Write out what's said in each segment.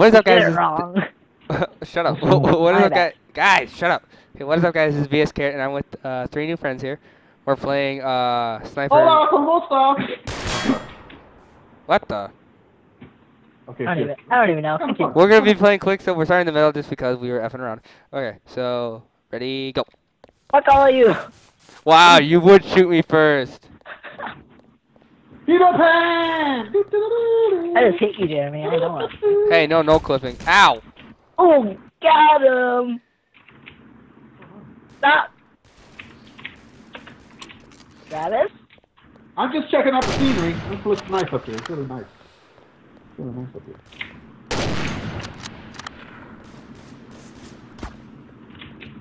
What is up, Did guys? it wrong. shut up. What, what is up, guys? Guys, shut up. Okay, what is up, guys? This is BS Carrot, and I'm with uh, three new friends here. We're playing uh, Sniper. Hola, ¿cómo estás? What the? Okay, I don't, even, I don't even know. We're gonna be playing Click, so we're starting in the middle just because we were effing around. Okay, so ready, go. Fuck all of you. Wow, you would shoot me first. Peter Pan! I just hit you, Jeremy. I know it. Hey, no, no clipping. Ow. Oh, got him. Stop. Travis? I'm just checking out the scenery. This looks nice up here. It's really nice. It's really nice up here.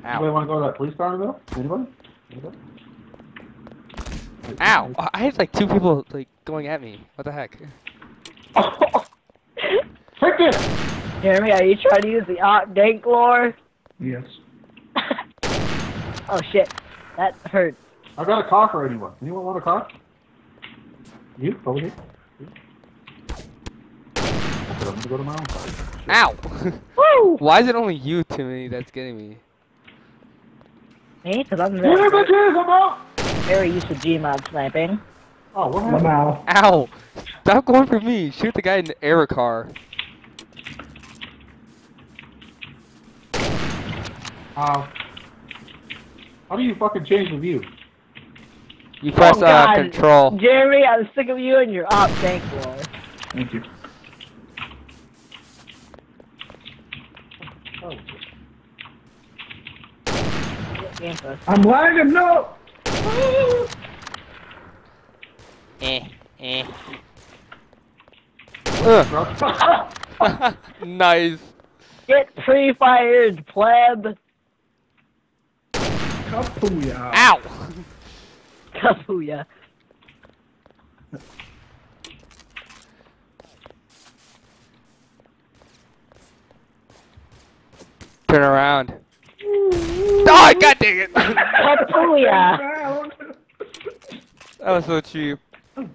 Anybody Ow. want to go to that police car in the? Anybody? Anybody? Ow. I had like two people like going at me. What the heck? Take this! Jeremy, are you trying to use the op dank lore? Yes. oh shit. That hurt. I got a car for anyone. Anyone want a car? You? Over here? You? Okay, I'm gonna go to my own car. Ow. Woo! Why is it only you, Timmy, that's getting me? Me? Because I'm Here, very, bitches! I'm out! very used to Gmod sniping. Oh, what happened? Ow. Stop going for me. Shoot the guy in the air car. Ow. How do you fucking change the view? You press Oh, uh, control. Jeremy, I'm sick of you and your op dank lore. Thank you. Oh. Game first. I'm lagging, no! Eh, eh. Ugh. nice. Get pre-fired, pleb. Kapuya. Ow. Kapuya. Turn around. Oh, god dang it. that was so cheap.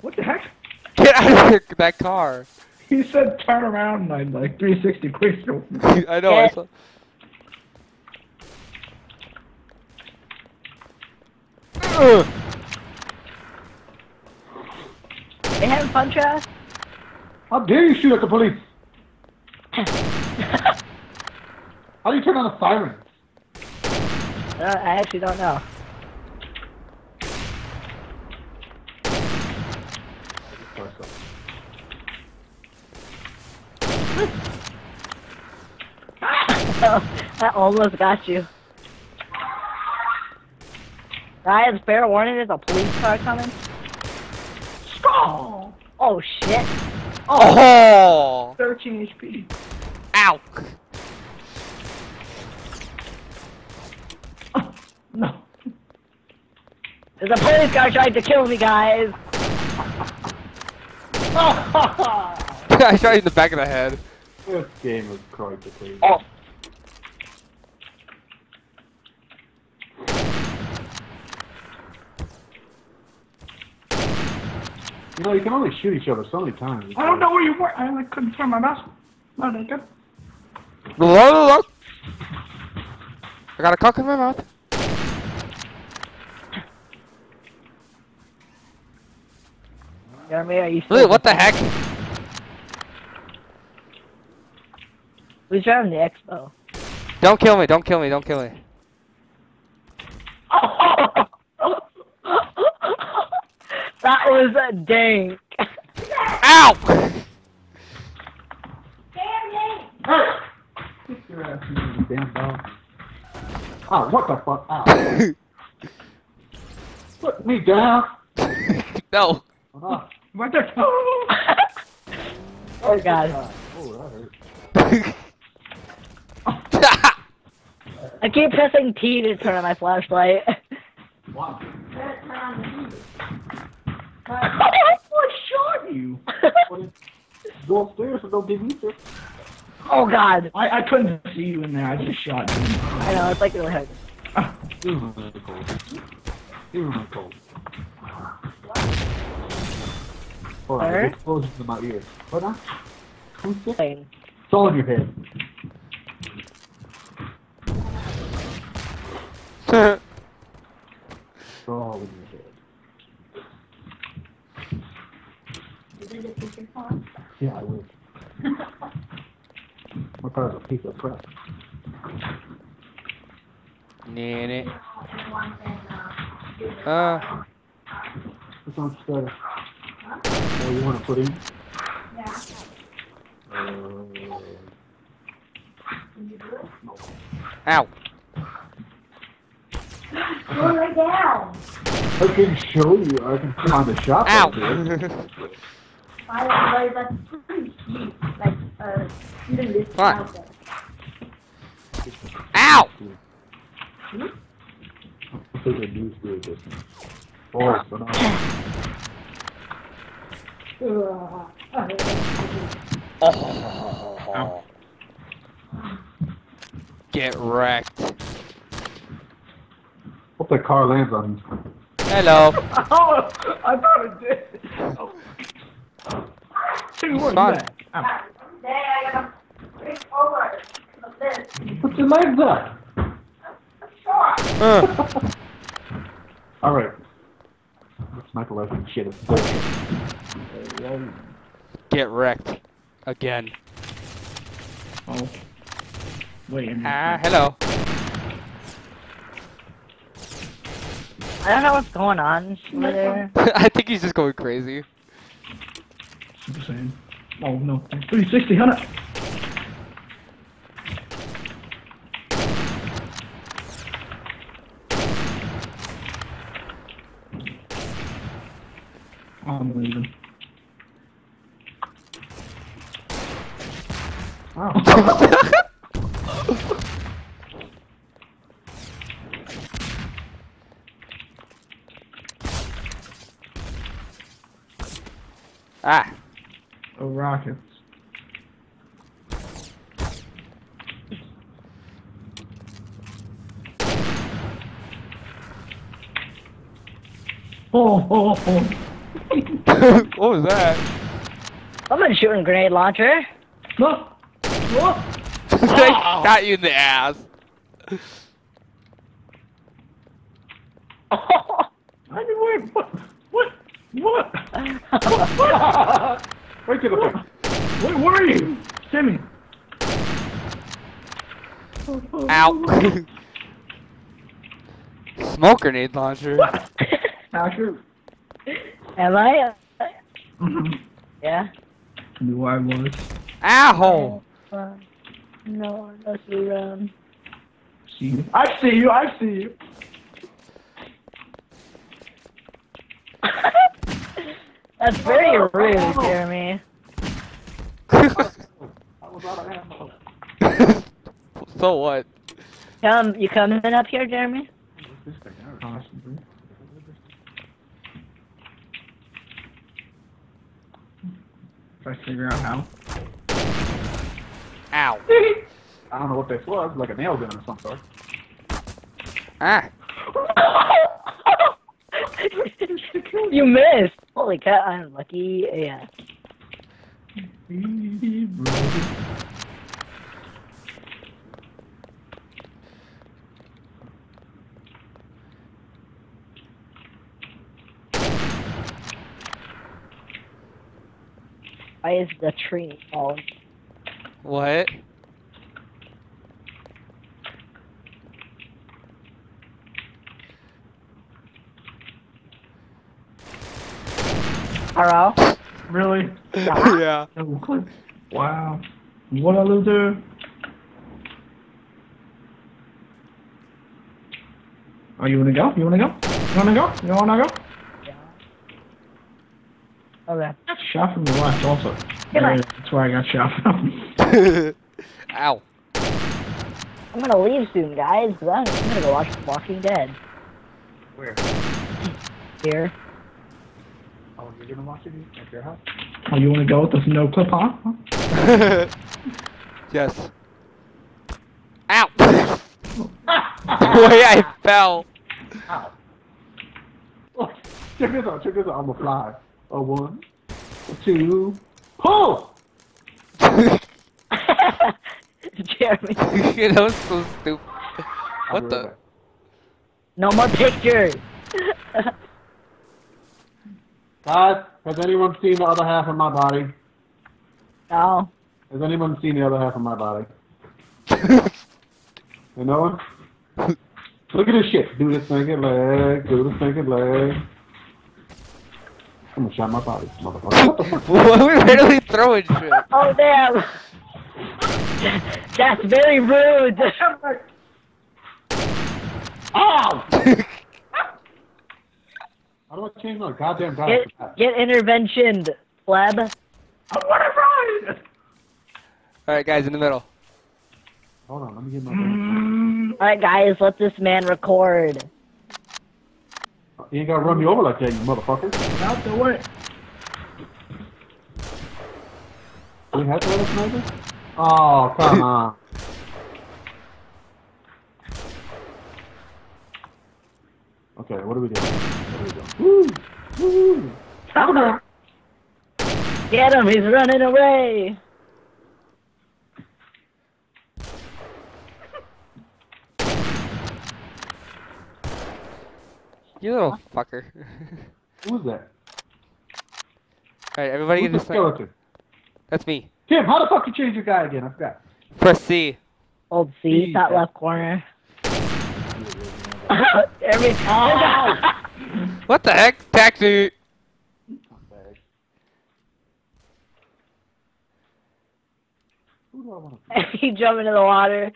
What the heck? Get out of here, that car. He said turn around and I'm like 360 quick. I know. I Get- saw. Ugh. They having fun, Travis? How dare you shoot at the police? How do you turn on the sirens? Uh, I actually don't know. That almost got you. Guys, fair warning, there's a police car coming. Oh, Oh shit. Oh. 13 HP. Ow. No. There's a police car trying to kill me, guys. I shot you in the back of the head. this game is quite the crazy. Oh. You know, you can only shoot each other so many times. I don't know where you were. I like, couldn't find my mouse. No, they good. I got a cock in my mouth. Jeremy, are Wait, what the heck? Who's driving the expo? Don't kill me, don't kill me, don't kill me. that was a dank. Ow! Get your ass in there, damn dog. Oh, what the fuck? Ow. Put me down. no. Ah. What the? oh god. Oh, that hurt. I keep pressing T to turn on my flashlight. Wow. What shot you? What is- Go upstairs and don't give me this. oh god. I, I couldn't see you in there. I just shot you. I know, it's like really hard. This is really cold. This is really cold. Hold on, Sir? it's close to my ear. Hold on. Who's this? Fine. all in your head. It's all in your head. You did it with your phone? Yeah, I will. My car's a piece of crap. Nanny. And one thing, uh, What's on stutter? Oh, you want to put in? yeah. Uh, Can you do it? ow. Go lay down. I can show you. I can find the shop. Ow. out there. Why everybody that's pretty cheap. Like, uh, even this What? out there. Ow. I think I used to this. Oh, but no. Oh. Get wrecked. Hope that car lands on you. Hello. Oh, I thought it did. Two It's fine. Then I gotta bring forward of this. Put your legs up. Sure. Uh, All right sniper rifle shit is bullshit. Get wrecked. Again. Oh. Wait a minute. Ah, hello. I don't know what's going on over there. I think he's just going crazy. I'm just saying. Oh no. 360, 100! Oh, oh, oh. what was that? Someone's shooting a grenade launcher. No. What? they shot you in the ass. I mean, wait, what? What? What? Right to the point. Wait, where are you? Timmy. Ow. Smoke grenade launcher. Hacker. Am I? Mhm. Yeah. Knew I was. Ow. Uh, no, let's around. See you. I see you. I see you. That's very rude, Jeremy. I was out of ammo. so what? Come, you coming up here, Jeremy? This thing, I don't know. Possibly. Try to figure out how. Ow. I don't know what this was, like a nail gun or some sort. Ah. you missed. Holy cow! I'm lucky. Yeah. Why is the tree falling? What? Hello. Really? yeah. Wow. What a loser. Oh, you wanna go? You wanna go? You wanna go? You wanna go? Okay. Shot from the left also. Good night. That's where I got shot from. Ow. I'm gonna leave soon, guys. 'cause I'm, I'm gonna go watch Walking Dead. Where? Here. Oh, you're gonna watch it at your house? oh, you wanna go with this no clip? Huh? yes. Ow. the way I fell. Look, check this out, check this out. I'm gonna fly. A one, a two, pull! Jeremy. that was so stupid. What the? back. No more pictures. Guys, has anyone seen the other half of my body? no. Has anyone seen the other half of my body? You no one? Look at this shit. Do this thinking leg. Do this thinking leg. I'm gonna shot my body, motherfucker. What the fuck? Why are we randomly throwing shit? Oh damn. That's very rude. Ow! How do I change my goddamn guy? Get get interventioned, pleb. I want to ride! Alright, guys, in the middle. Hold on, let me get my. Mm, All right, guys, let this man record. You ain't gotta run me over like that, you motherfucker. out the way. Do we have to have a sniper? Oh, come on. Okay, what are we doing? What are we doing? Woo! Woo! Get him, he's running away. You little fucker. Who's that? Alright, everybody Who's get the a sniper. skeleton? That's me. Tim, how the fuck you change your guy again? I forgot. Press C. Old C, top Yeah. left corner. Every time. Oh! What the heck? Taxi! Who do I want to be? he jumped into the water.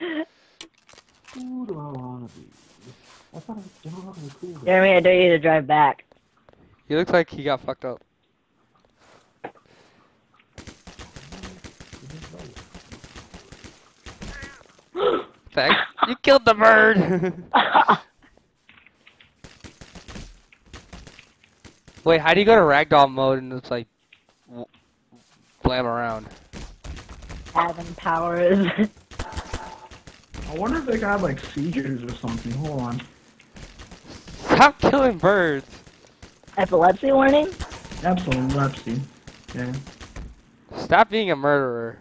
Who do I want to be? I thought I was you know what was cool. Jeremy, I dare you to drive back. He looks like he got fucked up. The heck? You killed the bird! Wait, how do you go to ragdoll mode and it's like w- blam around? Having powers. I wonder if they got like seizures or something. Hold on. Stop killing birds! Epilepsy warning? Epilepsy. Yeah. Stop being a murderer.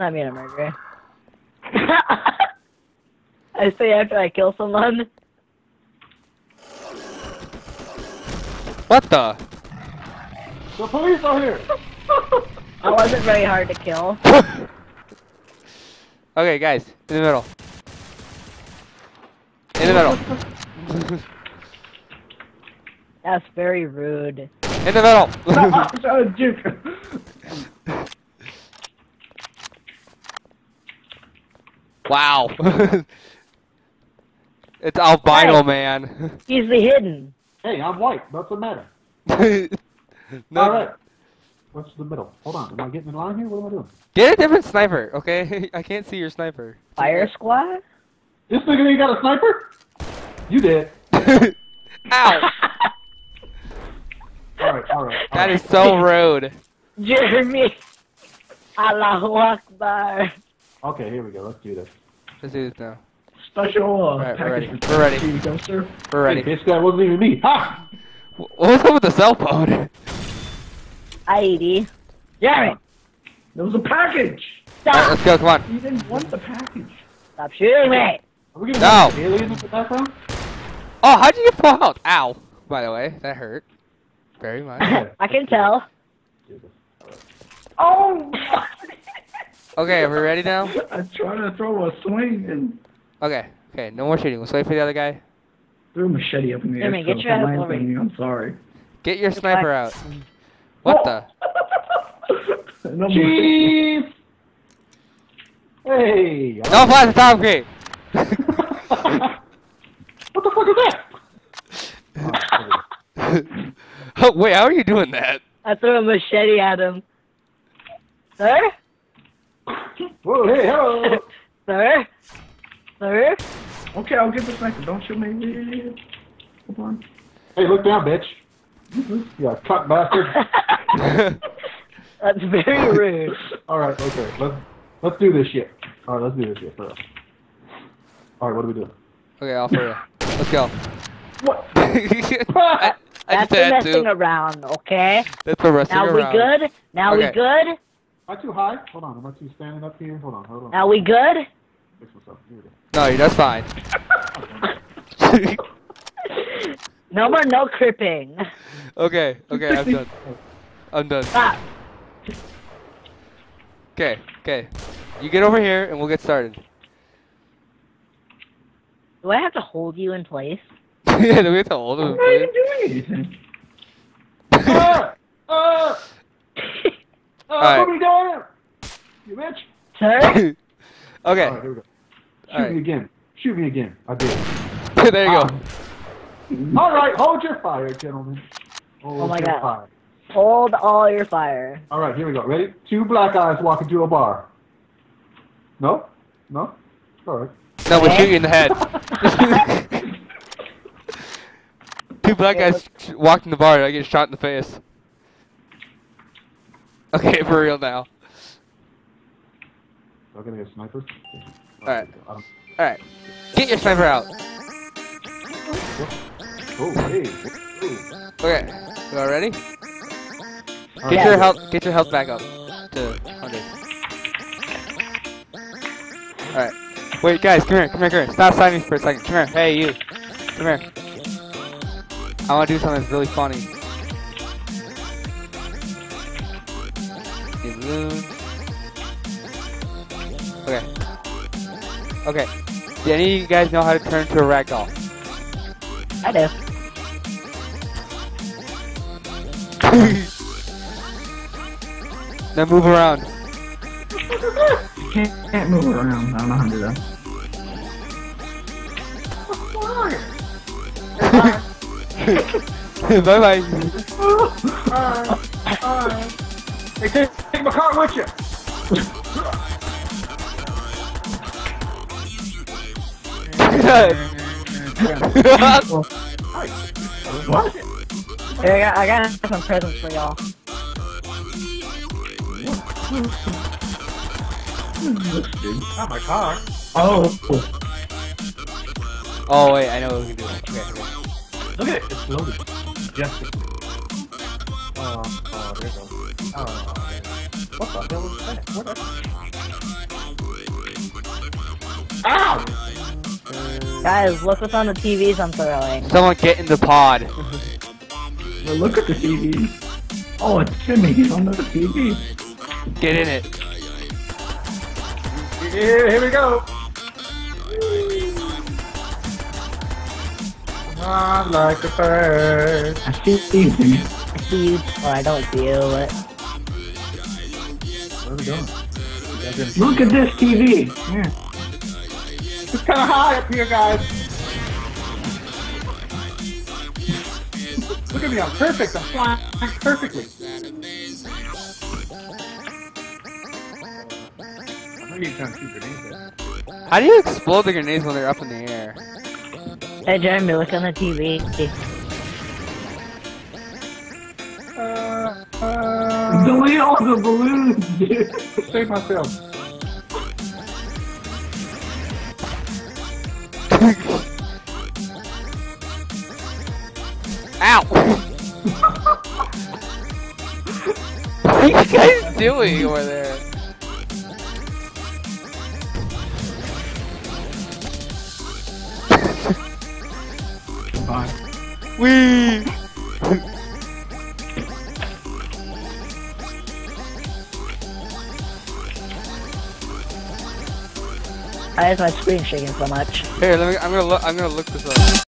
Not being a murderer. I say after I kill someone. What the? The police are here! I wasn't very hard to kill. okay, guys, in the middle. In the middle. That's very rude. In the middle. oh, juke. wow. it's albino Hey. man. He's the hidden. Hey, I'm white. What's the matter? no, Alright. What's the middle? Hold on. Am I getting in line here? What am I doing? Get a different sniper, okay? I can't see your sniper. Fire squad? This nigga ain't got a sniper? You did. Ow! Alright, alright. That is so rude. Jeremy. Allahu Akbar. Okay, here we go. Let's do this. Let's do this now. Special uh, Alright, we're ready. package We're ready. Here you. We're ready. Hey, bitch, that wasn't even me. Ha! Wh- What was up with the cell phone? IED. Yeah! There was a package. Alright, stop. let's go, come on. You didn't want the package. Stop shooting me. Are we gonna No. have aliens in the background? Oh, how did you get full health? Ow. By the way, that hurt. Very much. I can tell. Oh! Okay, are we ready now? I tried to throw a swing and Okay, okay, no more shooting. Let's wait for the other guy. threw a machete up in the air. Jimmy, so get if your I'm ass over to you, I'm sorry. Get your Get sniper out. What the? No more- Chief! Hey! No flash attack me! What the fuck is that? oh, wait, how are you doing that? I threw a machete at him. Sir? Whoa, hey, hello! Sir? Sir? Okay, I'll get the sniper. Don't shoot me. Hold on. hey, look down, bitch. Mm-hmm. You cunt bastard. That's very rude. Alright, okay, let's let's do this shit. Alright, let's do this shit first. Alright, what are we doing? okay, all for you. Let's go. What? I, I That's just the had messing to. around, okay? That's for wrestling Now we around. good? Now we Okay. good? I too high? Hold on. Am I too standing up here? Hold on. Hold on. Now we good? Fix myself. Here we go. No, that's fine. No more no cripping. okay, okay, I'm done. I'm done. Stop. Okay, okay. You get over here and we'll get started. Do I have to hold you in place? yeah, do we have to hold him? I'm not even doing anything. Ah! Ah! Ah, Alright. put me down! You bitch! Sir? okay, Alright, here we go. Shoot Alright. me again. Shoot me again. I did. there you go. Alright, hold your fire, gentlemen. Hold Oh my your God. fire. Hold all your fire. Alright, here we go. Ready? Two black eyes walk into a bar. No? No? Alright. No, we Okay. shoot you in the head. Two black Okay, guys sh- walked in the bar. I get shot in the face. Okay, for real now. Am I gonna get snipers? Alright. Um, All right, get your sniper out. Oh, hey. Ooh. Okay, you all ready? Alright. Get your health. Get your health back up to 100. Wait, guys, come here, come here, come here. Stop signing for a second. Come here. Hey, you. Come here. I want to do something that's really funny. Okay. Okay. Do any of you guys know how to turn into a ragdoll? I do. now move around. Can't, can't move around. I don't know how to do that. Bye bye. Uh, uh, Hey, take, take my car with you. What? Here, I got, I got some presents for y'all. This dude. Not my car. Oh. oh wait, I know what we can do. Okay, okay. Look at it. It's loaded. Yes. Oh, oh, there it goes. Oh, what the hell is that? What the... Ow! Guys, look what's on the TVs I'm throwing. Someone get in the pod. Well, look at the TV. Oh, it's Timmy. He's on the TV. Get in it. Here, here we go. I'm like a bird. I see you, I see you, or I don't feel it. but... Where are we going? Look at this TV. Yeah. It's kind of high up here, guys. Look at me, I'm perfect. I'm flying perfectly. I know you're trying to shoot grenades at. How do you explode the grenades when they're up in the air? Hey, Jeremy, look on the TV. Uh, uh, Delete all the balloons, dude. save myself. Ow! what are you guys doing over there? Why is my screen shaking so much? Here, let me. I'm gonna look. I'm gonna look this up.